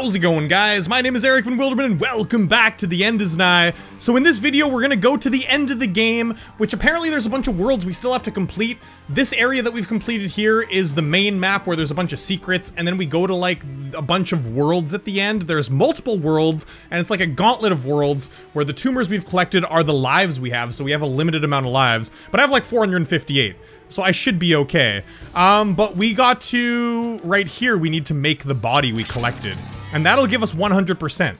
How's it going guys? My name is Eric Van Wilderman and welcome back to The End is Nigh. So in this video we're gonna go to the end of the game, which apparently there's a bunch of worlds we still have to complete. This area that we've completed here is the main map where there's a bunch of secrets and then we go to like a bunch of worlds at the end. There's multiple worlds and it's like a gauntlet of worlds where the tumors we've collected are the lives we have, so we have a limited amount of lives. But I have like 458 so I should be okay. Um, but we got to, right here, we need to make the body we collected. And that'll give us 100%.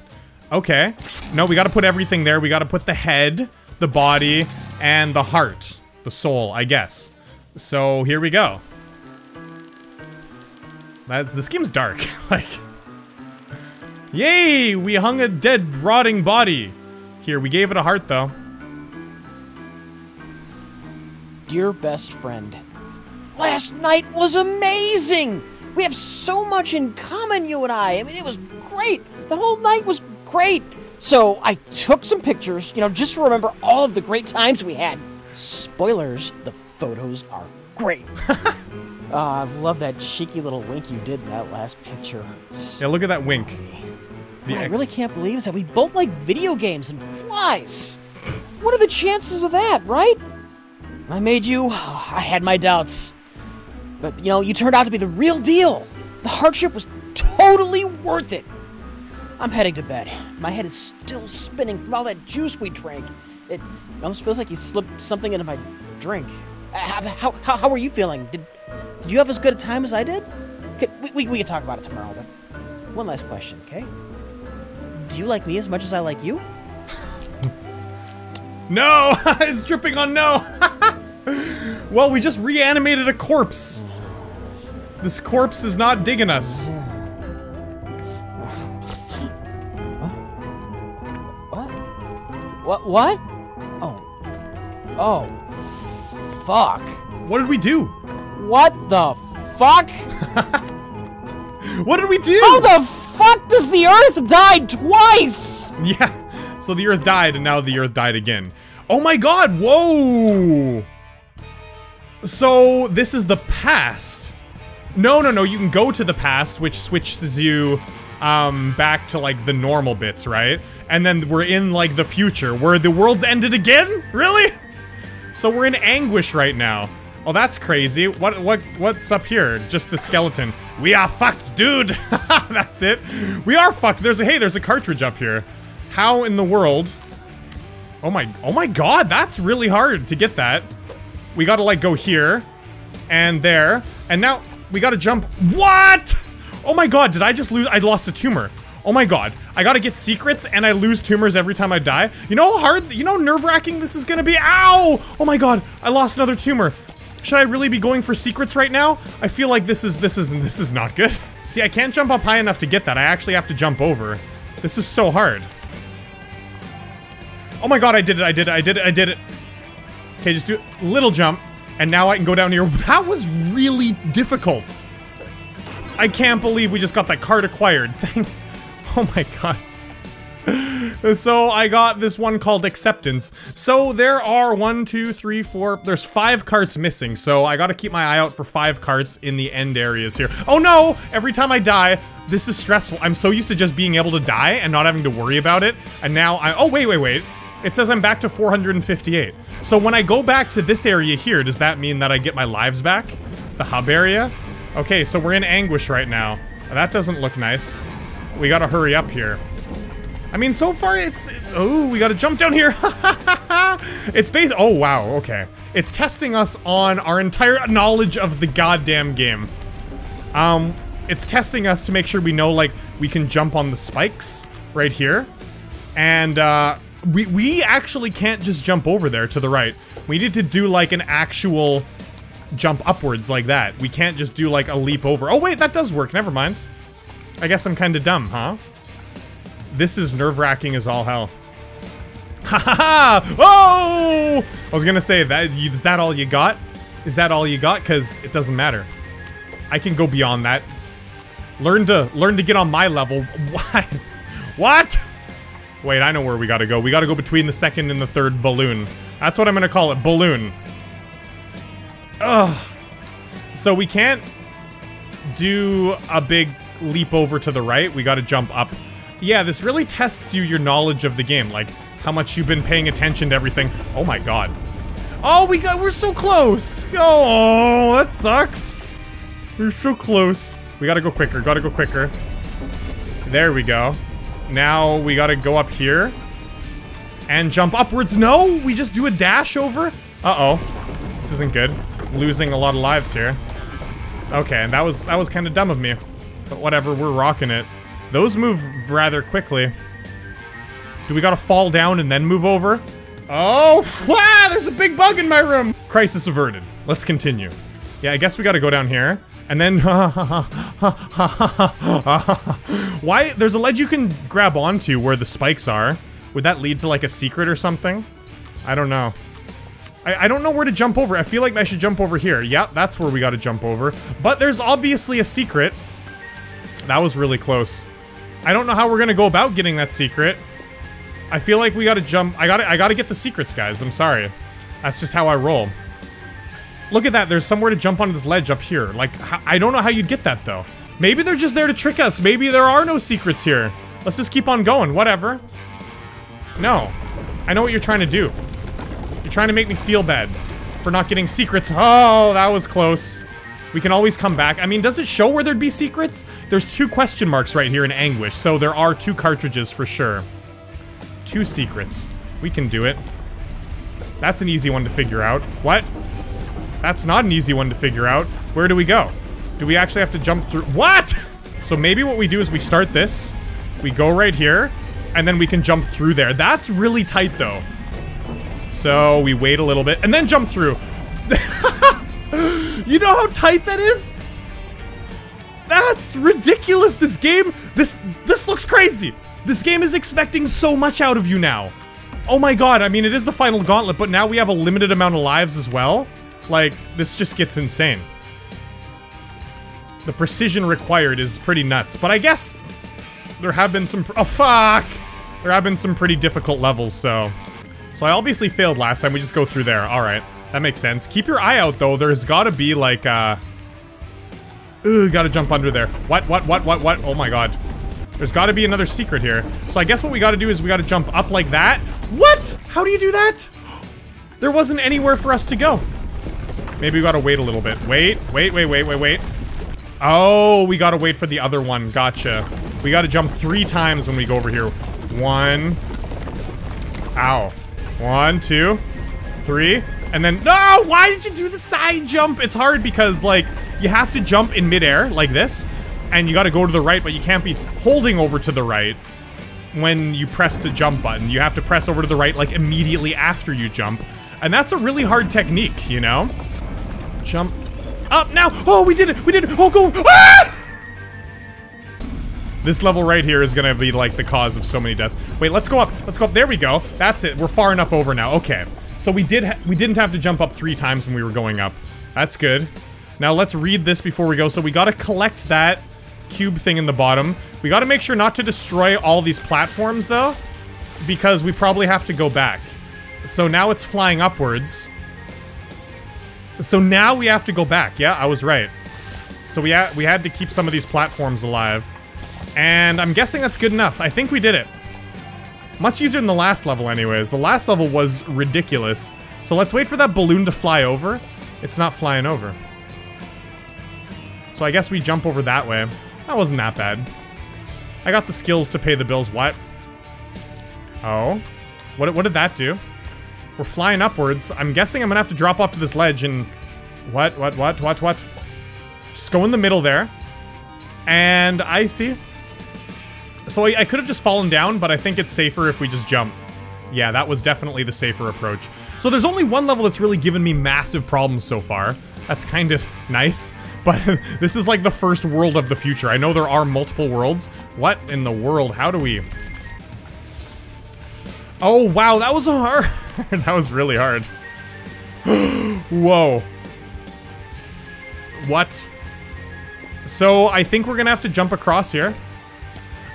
Okay. No, we gotta put everything there. We gotta put the head, the body, and the heart. The soul, I guess. So, here we go. That's, this game's dark. like, yay! We hung a dead, rotting body. Here, we gave it a heart, though. Dear best friend, last night was amazing! We have so much in common, you and I. I mean, it was great. The whole night was great. So I took some pictures, you know, just to remember all of the great times we had. Spoilers, the photos are great. uh, I love that cheeky little wink you did in that last picture. Yeah, look at that wink. What I really can't believe is that we both like video games and flies. What are the chances of that, right? I made you, I had my doubts. But, you know, you turned out to be the real deal. The hardship was totally worth it. I'm heading to bed. My head is still spinning from all that juice we drank. It almost feels like you slipped something into my drink. Uh, how, how, how, are you feeling? Did, did you have as good a time as I did? We, we, we can talk about it tomorrow, but one last question, okay? Do you like me as much as I like you? no! it's dripping on no! Well, we just reanimated a corpse. This corpse is not digging us. What? What? What? Oh. Oh. Fuck. What did we do? What the fuck? what did we do? How the fuck does the Earth die twice? Yeah. So the Earth died and now the Earth died again. Oh my god, whoa! So, this is the past. No, no, no, you can go to the past, which switches you um, back to, like, the normal bits, right? And then we're in, like, the future, where the world's ended again? Really? So we're in anguish right now. Oh, that's crazy. What, what, what's up here? Just the skeleton. We are fucked, dude! that's it. We are fucked. There's a, hey, there's a cartridge up here. How in the world? Oh my, oh my god, that's really hard to get that. We gotta like go here and there. And now we gotta jump. What? Oh my god, did I just lose? I lost a tumor. Oh my god. I gotta get secrets and I lose tumors every time I die. You know how hard, you know nerve-wracking this is gonna be? Ow! Oh my god, I lost another tumor. Should I really be going for secrets right now? I feel like this is, this is, this is not good. See, I can't jump up high enough to get that. I actually have to jump over. This is so hard. Oh my god, I did it, I did it, I did it, I did it. Okay, just do a little jump, and now I can go down here. That was really difficult. I can't believe we just got that card acquired. Thank oh my god. so I got this one called Acceptance. So there are one, two, three, four, there's five carts missing. So I gotta keep my eye out for five carts in the end areas here. Oh no! Every time I die, this is stressful. I'm so used to just being able to die and not having to worry about it. And now I, oh wait, wait, wait. It says I'm back to 458. So when I go back to this area here, does that mean that I get my lives back? The hub area? Okay, so we're in anguish right now. That doesn't look nice. We gotta hurry up here. I mean, so far it's... Oh, we gotta jump down here. it's based... Oh, wow, okay. It's testing us on our entire knowledge of the goddamn game. Um, it's testing us to make sure we know, like, we can jump on the spikes right here. And, uh, we, we actually can't just jump over there to the right. We need to do like an actual jump upwards like that. We can't just do like a leap over. Oh wait, that does work. Never mind. I guess I'm kind of dumb, huh? This is nerve-wracking as all hell. Ha ha ha! Oh! I was gonna say, that is that all you got? Is that all you got? Because it doesn't matter. I can go beyond that. Learn to learn to get on my level. What? What? Wait, I know where we gotta go. We gotta go between the second and the third balloon. That's what I'm gonna call it, balloon. Ugh. So we can't do a big leap over to the right. We gotta jump up. Yeah, this really tests you your knowledge of the game, like how much you've been paying attention to everything. Oh my god. Oh, we got- we're so close! Oh, that sucks. We're so close. We gotta go quicker, gotta go quicker. There we go. Now we gotta go up here. And jump upwards. No, we just do a dash over. Uh-oh. This isn't good. Losing a lot of lives here. Okay, and that was that was kind of dumb of me. But whatever, we're rocking it. Those move rather quickly. Do we gotta fall down and then move over? Oh, wow, there's a big bug in my room. Crisis averted. Let's continue. Yeah, I guess we gotta go down here. And then, why? There's a ledge you can grab onto where the spikes are. Would that lead to like a secret or something? I don't know. I, I don't know where to jump over. I feel like I should jump over here. Yep, that's where we gotta jump over. But there's obviously a secret. That was really close. I don't know how we're gonna go about getting that secret. I feel like we gotta jump. I gotta, I gotta get the secrets, guys. I'm sorry. That's just how I roll. Look at that. There's somewhere to jump onto this ledge up here. Like, I don't know how you'd get that, though. Maybe they're just there to trick us. Maybe there are no secrets here. Let's just keep on going. Whatever. No. I know what you're trying to do. You're trying to make me feel bad for not getting secrets. Oh, that was close. We can always come back. I mean, does it show where there'd be secrets? There's two question marks right here in Anguish, so there are two cartridges for sure. Two secrets. We can do it. That's an easy one to figure out. What? That's not an easy one to figure out. Where do we go? Do we actually have to jump through? What? So maybe what we do is we start this, we go right here, and then we can jump through there. That's really tight though. So we wait a little bit and then jump through. you know how tight that is? That's ridiculous. This game, this this looks crazy. This game is expecting so much out of you now. Oh my god, I mean it is the final gauntlet, but now we have a limited amount of lives as well. Like, this just gets insane. The precision required is pretty nuts, but I guess there have been some- Oh, fuck! There have been some pretty difficult levels, so... So I obviously failed last time, we just go through there. Alright, that makes sense. Keep your eye out, though. There's gotta be, like, uh... Ugh, gotta jump under there. What, what, what, what, what? Oh my god. There's gotta be another secret here. So I guess what we gotta do is we gotta jump up like that. What? How do you do that? There wasn't anywhere for us to go. Maybe we gotta wait a little bit. Wait, wait, wait, wait, wait, wait. Oh, we gotta wait for the other one. Gotcha. We gotta jump three times when we go over here. One. Ow. One, two, three. And then, no, why did you do the side jump? It's hard because, like, you have to jump in midair, like this, and you gotta go to the right, but you can't be holding over to the right when you press the jump button. You have to press over to the right, like, immediately after you jump. And that's a really hard technique, you know? Jump up now. Oh, we did it. We did it. Oh, go. Ah! This level right here is gonna be like the cause of so many deaths. Wait, let's go up. Let's go up. There we go. That's it. We're far enough over now. Okay. So we did we didn't have to jump up three times when we were going up. That's good. Now let's read this before we go. So we gotta collect that cube thing in the bottom. We gotta make sure not to destroy all these platforms though, because we probably have to go back. So now it's flying upwards. So now we have to go back. Yeah, I was right. So we, ha we had to keep some of these platforms alive. And I'm guessing that's good enough. I think we did it. Much easier than the last level anyways. The last level was ridiculous. So let's wait for that balloon to fly over. It's not flying over. So I guess we jump over that way. That wasn't that bad. I got the skills to pay the bills. What? Oh? What, what did that do? We're flying upwards. I'm guessing I'm gonna have to drop off to this ledge and... What, what, what, what, what? Just go in the middle there. And I see. So I, I could have just fallen down, but I think it's safer if we just jump. Yeah, that was definitely the safer approach. So there's only one level that's really given me massive problems so far. That's kind of nice. But this is like the first world of the future. I know there are multiple worlds. What in the world? How do we... Oh, wow, that was a hard. that was really hard. Whoa. What? So, I think we're gonna have to jump across here.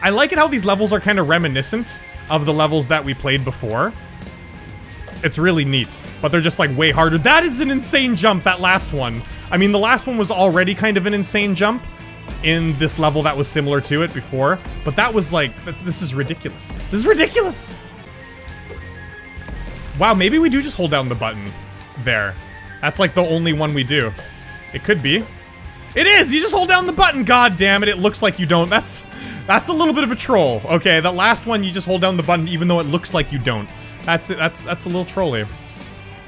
I like it how these levels are kind of reminiscent of the levels that we played before. It's really neat, but they're just like way harder. That is an insane jump, that last one. I mean, the last one was already kind of an insane jump in this level that was similar to it before, but that was like, this is ridiculous. This is ridiculous! Wow, maybe we do just hold down the button there. That's like the only one we do. It could be. It is! You just hold down the button, god damn it, it looks like you don't. That's that's a little bit of a troll. Okay, that last one you just hold down the button even though it looks like you don't. That's it, that's that's a little trolly.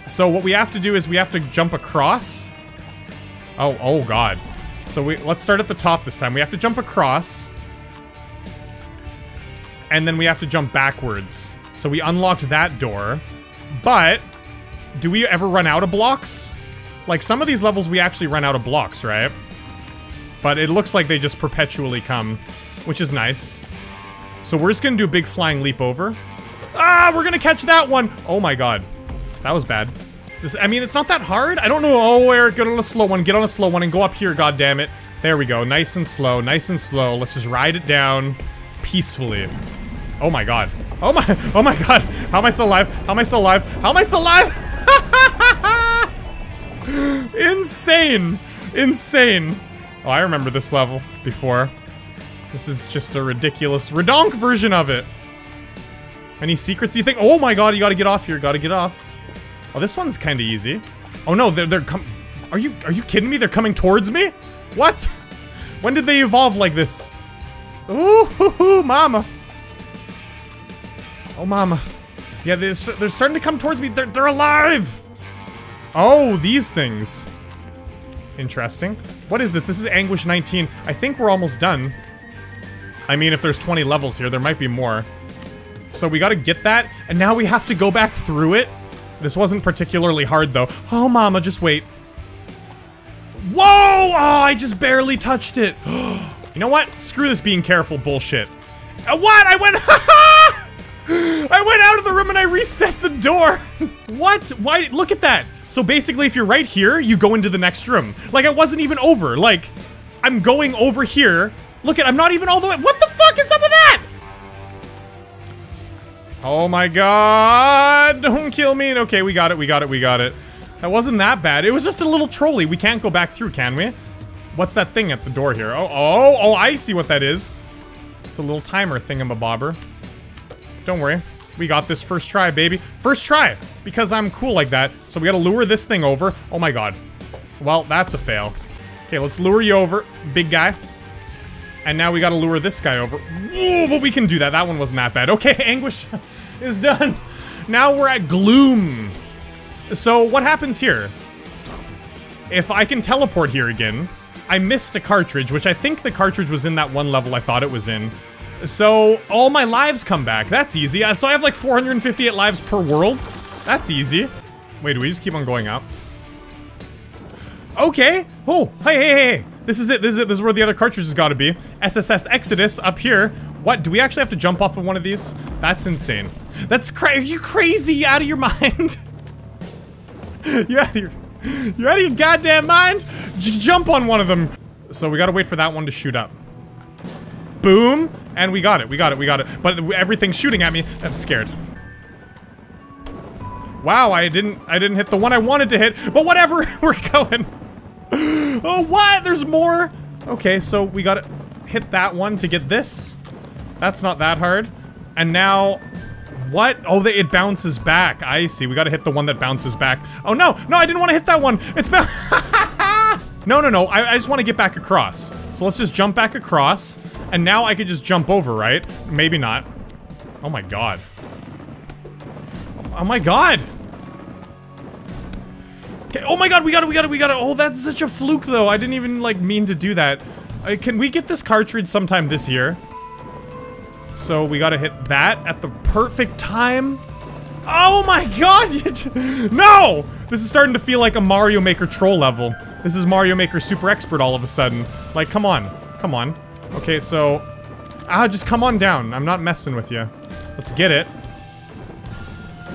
So what we have to do is we have to jump across. Oh, oh god. So we let's start at the top this time. We have to jump across. And then we have to jump backwards. So we unlocked that door. But do we ever run out of blocks? Like some of these levels we actually run out of blocks, right? But it looks like they just perpetually come, which is nice. So we're just gonna do a big flying leap over. Ah, we're gonna catch that one! Oh my god. That was bad. This, I mean, it's not that hard. I don't know. Oh, Eric, get on a slow one. Get on a slow one and go up here, God damn it! There we go. Nice and slow. Nice and slow. Let's just ride it down peacefully. Oh my god. Oh my, oh my god. How am I still alive? How am I still alive? How am I still alive? Insane. Insane. Oh, I remember this level before. This is just a ridiculous redonk version of it. Any secrets do you think? Oh my god, you gotta get off here. Gotta get off. Oh, this one's kind of easy. Oh no, they're, they're com- Are you, are you kidding me? They're coming towards me? What? When did they evolve like this? Ooh, hoo, hoo, mama. Oh, mama. Yeah, they're, they're starting to come towards me. They're, they're alive! Oh, these things. Interesting. What is this? This is Anguish 19. I think we're almost done. I mean, if there's 20 levels here, there might be more. So we gotta get that, and now we have to go back through it. This wasn't particularly hard, though. Oh, mama, just wait. Whoa! Oh, I just barely touched it. you know what? Screw this being careful bullshit. Uh, what? I went- I went out of the room and I reset the door. what? Why? Look at that. So basically, if you're right here, you go into the next room. Like, it wasn't even over. Like, I'm going over here. Look at, I'm not even all the way. What the fuck is up with that? Oh my god. Don't kill me. Okay, we got it, we got it, we got it. That wasn't that bad. It was just a little trolley. We can't go back through, can we? What's that thing at the door here? Oh, oh, oh, I see what that is. It's a little timer thingamabobber. Don't worry. We got this first try, baby. First try! Because I'm cool like that. So we gotta lure this thing over. Oh my god. Well, that's a fail. Okay, let's lure you over, big guy. And now we gotta lure this guy over. Ooh, but we can do that. That one wasn't that bad. Okay, Anguish is done. Now we're at Gloom. So what happens here? If I can teleport here again, I missed a cartridge, which I think the cartridge was in that one level I thought it was in. So, all my lives come back. That's easy. Uh, so I have like 458 lives per world. That's easy. Wait, do we just keep on going up? Okay. Oh, hey, hey, hey. This is it. This is it. This is where the other cartridge has got to be. SSS Exodus up here. What? Do we actually have to jump off of one of these? That's insane. That's crazy. Are you crazy? Out of your mind? you out of your... You out of your goddamn mind? J jump on one of them. So we gotta wait for that one to shoot up. Boom. And we got it, we got it, we got it. But everything's shooting at me. I'm scared. Wow, I didn't I didn't hit the one I wanted to hit, but whatever, we're going. Oh, what? There's more? Okay, so we gotta hit that one to get this. That's not that hard. And now, what? Oh, the, it bounces back. I see. We gotta hit the one that bounces back. Oh, no. No, I didn't want to hit that one. It's no, no, no. I, I just want to get back across. So let's just jump back across. And now I could just jump over, right? Maybe not. Oh my god. Oh my god! Okay, oh my god, we got it, we got it, we got it! Oh, that's such a fluke, though. I didn't even, like, mean to do that. Uh, can we get this cartridge sometime this year? So we gotta hit that at the perfect time. Oh my god! no! This is starting to feel like a Mario Maker troll level. This is Mario Maker Super Expert all of a sudden. Like, come on. Come on. Okay, so... Ah, just come on down. I'm not messing with you. Let's get it.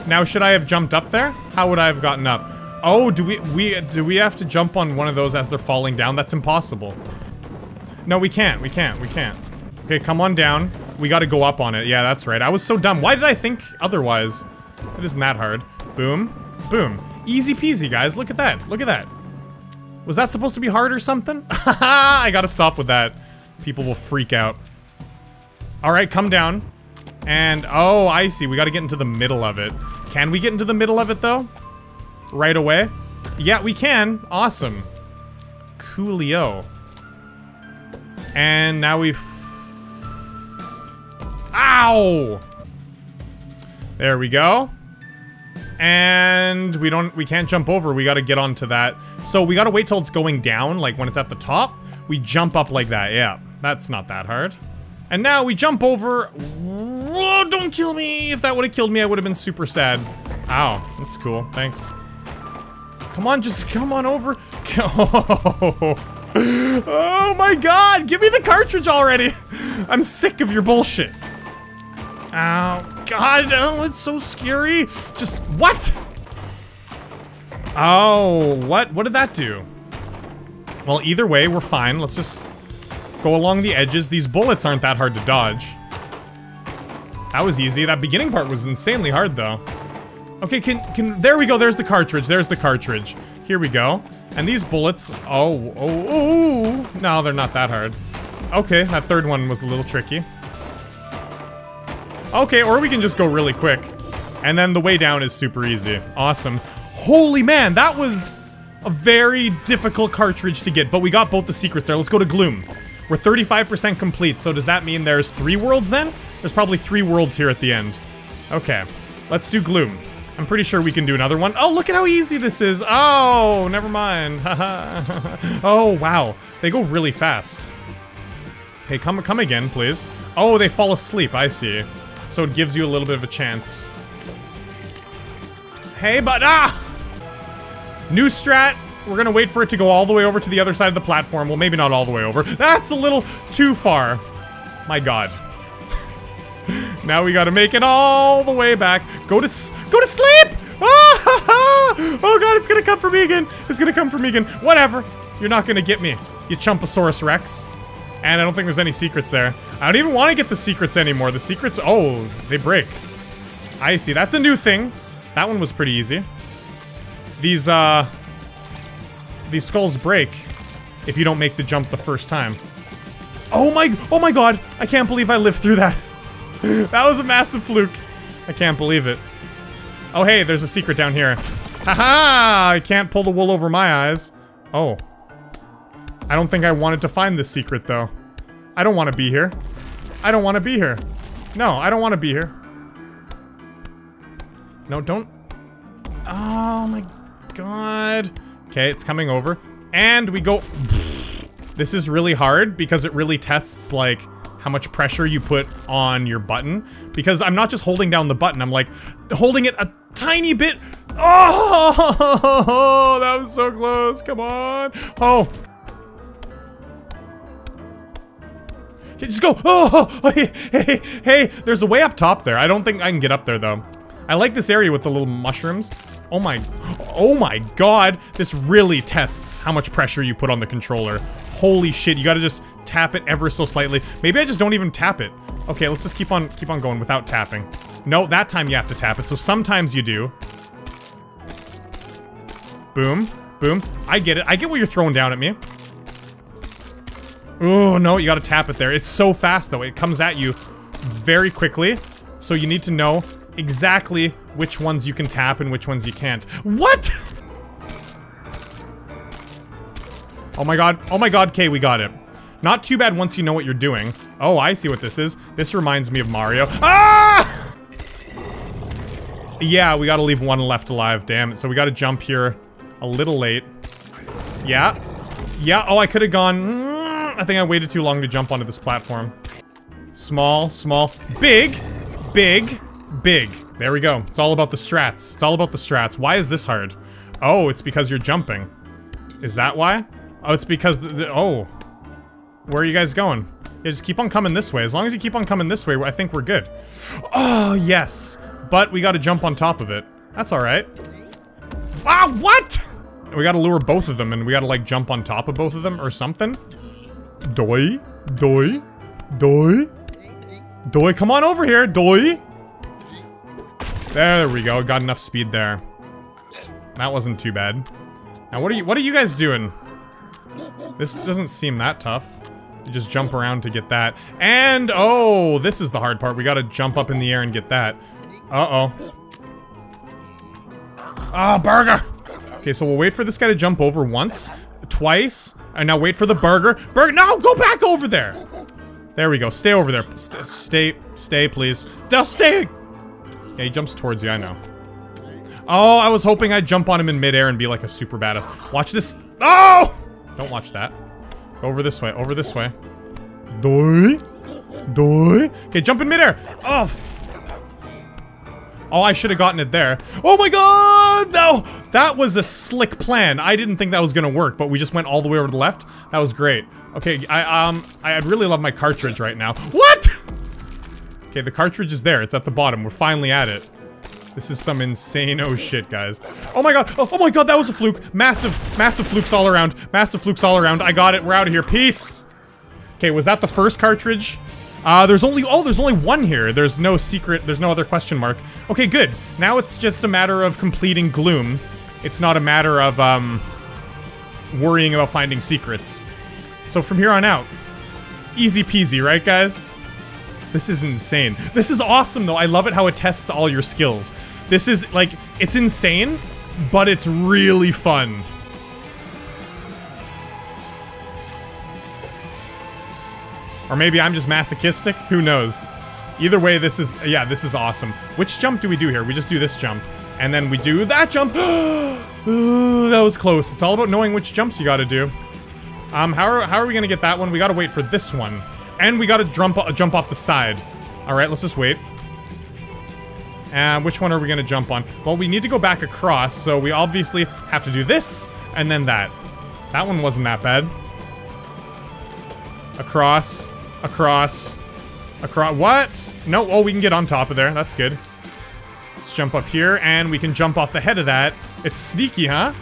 Now, should I have jumped up there? How would I have gotten up? Oh, do we- we- do we have to jump on one of those as they're falling down? That's impossible. No, we can't. We can't. We can't. Okay, come on down. We gotta go up on it. Yeah, that's right. I was so dumb. Why did I think otherwise? It isn't that hard. Boom. Boom. Easy peasy, guys. Look at that. Look at that. Was that supposed to be hard or something? I gotta stop with that. People will freak out. Alright, come down. And, oh, I see. We gotta get into the middle of it. Can we get into the middle of it, though? Right away? Yeah, we can. Awesome. Coolio. And now we Ow! There we go. And we don't, we can't jump over. We gotta get onto that. So we gotta wait till it's going down, like when it's at the top. We jump up like that, yeah. That's not that hard. And now we jump over. Whoa, don't kill me! If that would have killed me, I would have been super sad. Ow, that's cool, thanks. Come on, just come on over. oh my god, give me the cartridge already! I'm sick of your bullshit. Oh, God, oh, it's so scary. Just, what? Oh, what? What did that do? Well, either way, we're fine. Let's just go along the edges. These bullets aren't that hard to dodge. That was easy. That beginning part was insanely hard, though. Okay, can, can, there we go. There's the cartridge. There's the cartridge. Here we go. And these bullets, oh, oh, oh, no, they're not that hard. Okay, that third one was a little tricky. Okay, or we can just go really quick. And then the way down is super easy. Awesome. Holy man, that was a very difficult cartridge to get, but we got both the secrets there. Let's go to Gloom. We're 35% complete, so does that mean there's three worlds then? There's probably three worlds here at the end. Okay, let's do Gloom. I'm pretty sure we can do another one. Oh, look at how easy this is. Oh, never mind. oh, wow. They go really fast. Hey, come, come again, please. Oh, they fall asleep. I see. So it gives you a little bit of a chance. Hey, but ah! New strat. We're gonna wait for it to go all the way over to the other side of the platform. Well, maybe not all the way over. That's a little too far. My god. now we gotta make it all the way back. Go to go to sleep! Oh god, it's gonna come for me again. It's gonna come for me again. Whatever. You're not gonna get me, you Chumposaurus Rex. And I don't think there's any secrets there. I don't even want to get the secrets anymore. The secrets, oh, they break. I see, that's a new thing. That one was pretty easy. These, uh, these skulls break if you don't make the jump the first time. Oh my, oh my god, I can't believe I lived through that. that was a massive fluke. I can't believe it. Oh hey, there's a secret down here. Haha, I can't pull the wool over my eyes. Oh. I don't think I wanted to find this secret, though. I don't want to be here. I don't want to be here. No, I don't want to be here. No, don't... Oh my god. Okay, it's coming over. And we go... This is really hard because it really tests, like, how much pressure you put on your button. Because I'm not just holding down the button, I'm like, holding it a tiny bit. Oh, that was so close. Come on. Oh, Okay, just go. Oh, oh, hey, hey, hey, there's a way up top there. I don't think I can get up there though. I like this area with the little mushrooms. Oh my, oh my god. This really tests how much pressure you put on the controller. Holy shit, you gotta just tap it ever so slightly. Maybe I just don't even tap it. Okay, let's just keep on, keep on going without tapping. No, that time you have to tap it, so sometimes you do. Boom, boom. I get it. I get what you're throwing down at me. Oh, no, you gotta tap it there. It's so fast, though. It comes at you very quickly. So you need to know exactly which ones you can tap and which ones you can't. What?! Oh my god. Oh my god, okay, we got it. Not too bad once you know what you're doing. Oh, I see what this is. This reminds me of Mario. Ah! Yeah, we gotta leave one left alive, damn it. So we gotta jump here a little late. Yeah. Yeah, oh, I could have gone... I think I waited too long to jump onto this platform. Small, small, big, big, big. There we go. It's all about the strats. It's all about the strats. Why is this hard? Oh, it's because you're jumping. Is that why? Oh, it's because the, the oh. Where are you guys going? Yeah, just keep on coming this way. As long as you keep on coming this way, I think we're good. Oh, yes. But we gotta jump on top of it. That's alright. Ah, what? We gotta lure both of them and we gotta like jump on top of both of them or something. Doi, doi, doi, doi. Come on over here, doi. There we go. Got enough speed there. That wasn't too bad. Now, what are you? What are you guys doing? This doesn't seem that tough. You just jump around to get that. And, oh, this is the hard part. We gotta jump up in the air and get that. Uh-oh. Ah, oh, burger! Okay, so we'll wait for this guy to jump over once, twice, and now wait for the burger. Burger, no, go back over there! There we go, stay over there. St stay, stay, please. Still stay! Yeah, he jumps towards you, I know. Oh, I was hoping I'd jump on him in midair and be like a super badass. Watch this. Oh! Don't watch that. Go over this way, over this way. Doi. Doi. Okay, jump in midair. Oh, Oh, I should have gotten it there. Oh my god! No! That was a slick plan. I didn't think that was gonna work, but we just went all the way over to the left. That was great. Okay, I, um, I'd really love my cartridge right now. What?! Okay, the cartridge is there. It's at the bottom. We're finally at it. This is some insane oh shit, guys. Oh my god, oh, oh, my god, that was a fluke. Massive, massive flukes all around. Massive flukes all around. I got it, we're out of here. Peace! Okay, was that the first cartridge? Uh, there's only- oh, there's only one here. There's no secret, there's no other question mark. Okay, good. Now it's just a matter of completing Gloom. It's not a matter of, um, worrying about finding secrets. So from here on out, easy peasy, right guys? This is insane. This is awesome though. I love it how it tests all your skills. This is, like, it's insane, but it's really fun. Or maybe I'm just masochistic? Who knows? Either way, this is, yeah, this is awesome. Which jump do we do here? We just do this jump. And then we do that jump. Ooh, that was close. It's all about knowing which jumps you gotta do. Um, how are, how are we gonna get that one? We gotta wait for this one. And we gotta jump, uh, jump off the side. Alright, let's just wait. And which one are we gonna jump on? Well, we need to go back across, so we obviously have to do this, and then that. That one wasn't that bad. Across across, across, what? No, oh, we can get on top of there, that's good. Let's jump up here, and we can jump off the head of that. It's sneaky, huh?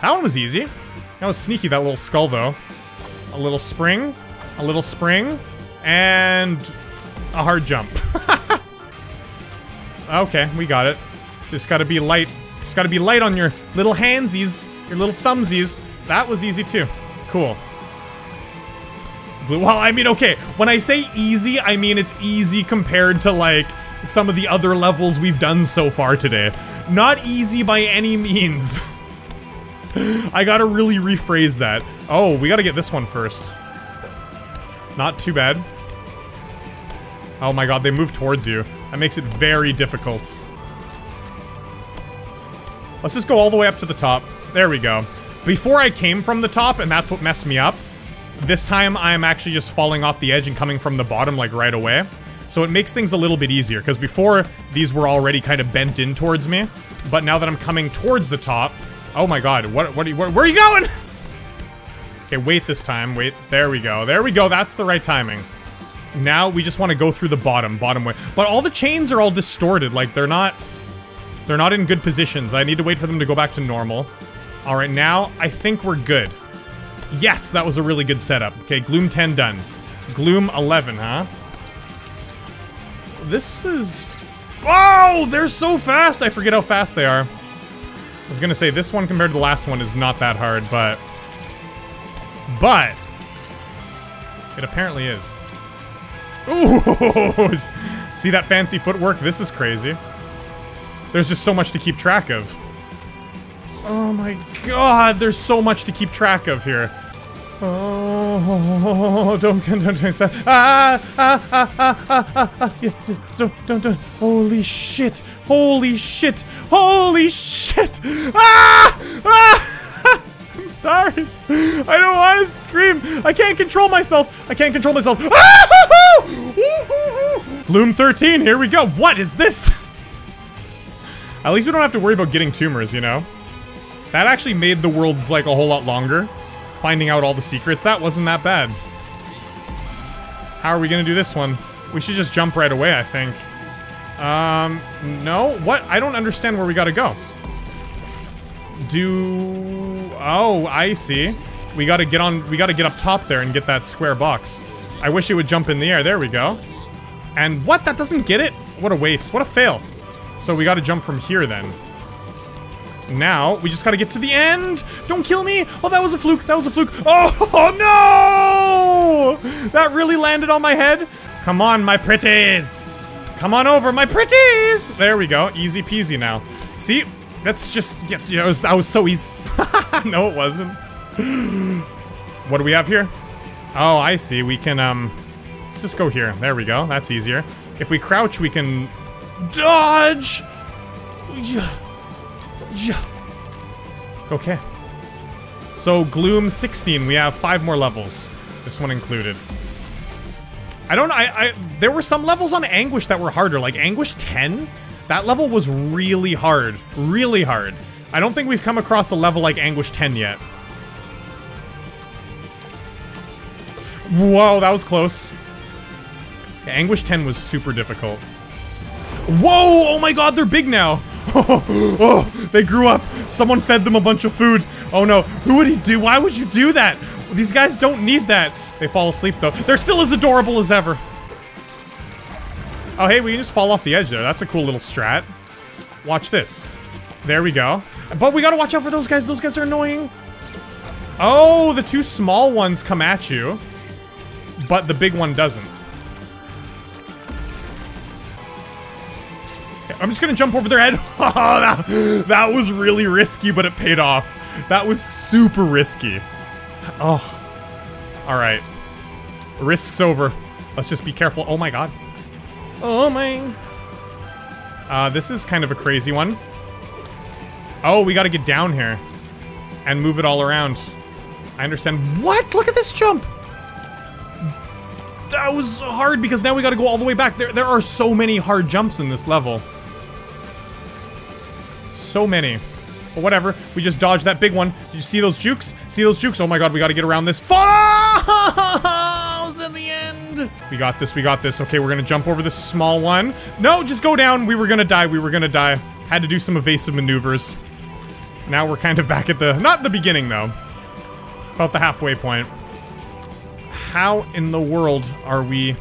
That one was easy. That was sneaky, that little skull, though. A little spring, a little spring, and a hard jump. okay, we got it. Just gotta be light. Just gotta be light on your little handsies, your little thumbsies. That was easy, too. Cool. Well, I mean, okay, when I say easy, I mean it's easy compared to, like, some of the other levels we've done so far today. Not easy by any means. I gotta really rephrase that. Oh, we gotta get this one first. Not too bad. Oh my god, they move towards you. That makes it very difficult. Let's just go all the way up to the top. There we go. Before I came from the top, and that's what messed me up, this time, I'm actually just falling off the edge and coming from the bottom, like, right away. So it makes things a little bit easier, because before, these were already kind of bent in towards me. But now that I'm coming towards the top... Oh my god, what, what, are you, where, where are you going? Okay, wait this time, wait. There we go, there we go, that's the right timing. Now, we just want to go through the bottom, bottom way. But all the chains are all distorted, like, they're not... They're not in good positions. I need to wait for them to go back to normal. Alright, now, I think we're good. Yes, that was a really good setup. Okay, Gloom 10 done. Gloom 11, huh? This is... Oh, they're so fast! I forget how fast they are. I was gonna say, this one compared to the last one is not that hard, but... But... It apparently is. Ooh! See that fancy footwork? This is crazy. There's just so much to keep track of. Oh my god, there's so much to keep track of here. Oh, don't, don't, don't, don't, ah, ah, ah, ah, ah, ah, yeah, so, don't, don't, holy shit, holy shit, holy shit, ah, ah, sorry, I don't want to scream, I can't control myself, I can't control myself, Gloom 13, here we go, what is this? At least we don't have to worry about getting tumors, you know? That actually made the worlds, like, a whole lot longer finding out all the secrets. That wasn't that bad. How are we gonna do this one? We should just jump right away, I think. Um, no? What? I don't understand where we gotta go. Do... Oh, I see. We gotta get on... We gotta get up top there and get that square box. I wish it would jump in the air. There we go. And what? That doesn't get it? What a waste. What a fail. So we gotta jump from here then. Now, we just gotta get to the end. Don't kill me. Oh, that was a fluke. That was a fluke. Oh, oh no! That really landed on my head. Come on, my pretties. Come on over, my pretties. There we go. Easy peasy now. See? That's just, yeah, yeah was, that was so easy. no, it wasn't. what do we have here? Oh, I see. We can, um, let's just go here. There we go. That's easier. If we crouch, we can dodge. Yeah. Yeah. Okay. So, Gloom 16, we have five more levels. This one included. I don't I, I, there were some levels on Anguish that were harder, like Anguish 10? That level was really hard, really hard. I don't think we've come across a level like Anguish 10 yet. Whoa, that was close. Anguish 10 was super difficult. Whoa, oh my god, they're big now. Oh, oh, they grew up. Someone fed them a bunch of food. Oh no, who would he do? Why would you do that? These guys don't need that. They fall asleep though. They're still as adorable as ever. Oh hey, we can just fall off the edge there. That's a cool little strat. Watch this. There we go. But we gotta watch out for those guys. Those guys are annoying. Oh, the two small ones come at you. But the big one doesn't. I'm just gonna jump over their head. That, that was really risky, but it paid off. That was super risky. Oh. Alright. Risk's over. Let's just be careful. Oh my god. Oh my. Uh, this is kind of a crazy one. Oh, we gotta get down here. And move it all around. I understand. What? Look at this jump! That was hard because now we gotta go all the way back. There, there are so many hard jumps in this level. So many. But whatever, we just dodged that big one. Did you see those jukes? See those jukes? Oh my god, we gotta get around this. In the end! We got this, we got this. Okay, we're gonna jump over this small one. No, just go down. We were gonna die, we were gonna die. Had to do some evasive maneuvers. Now we're kind of back at the, not the beginning though. About the halfway point. How in the world are we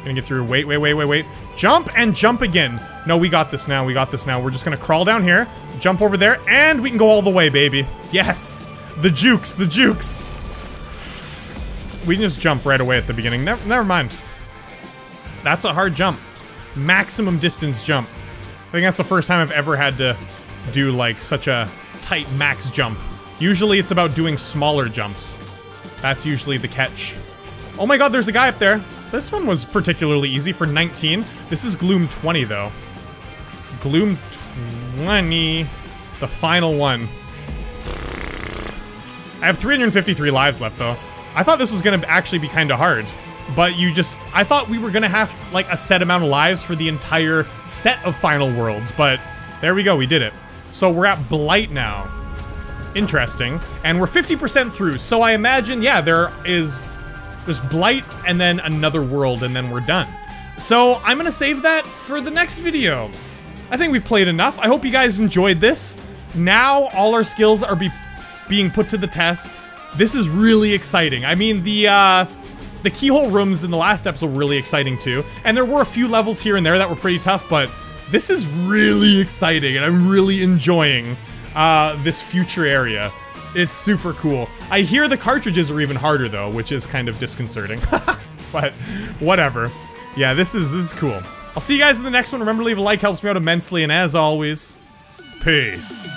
gonna get through? Wait, wait, wait, wait, wait. Jump and jump again. No, we got this now. We got this now. We're just gonna crawl down here, jump over there, and we can go all the way, baby. Yes! The jukes, the jukes! We can just jump right away at the beginning. Never, never mind. That's a hard jump. Maximum distance jump. I think that's the first time I've ever had to do, like, such a tight max jump. Usually it's about doing smaller jumps. That's usually the catch. Oh my god, there's a guy up there. This one was particularly easy for 19. This is Gloom 20, though. Gloom 20. The final one. I have 353 lives left, though. I thought this was going to actually be kind of hard. But you just... I thought we were going to have, like, a set amount of lives for the entire set of Final Worlds. But there we go. We did it. So we're at Blight now. Interesting. And we're 50% through. So I imagine, yeah, there is... There's Blight and then another world and then we're done. So I'm going to save that for the next video. I think we've played enough. I hope you guys enjoyed this. Now all our skills are be being put to the test. This is really exciting. I mean, the uh, the keyhole rooms in the last episode were really exciting too. And there were a few levels here and there that were pretty tough, but this is really exciting and I'm really enjoying uh, this future area. It's super cool. I hear the cartridges are even harder though, which is kind of disconcerting. but whatever. Yeah, this is this is cool. I'll see you guys in the next one. Remember to leave a like, helps me out immensely, and as always, peace.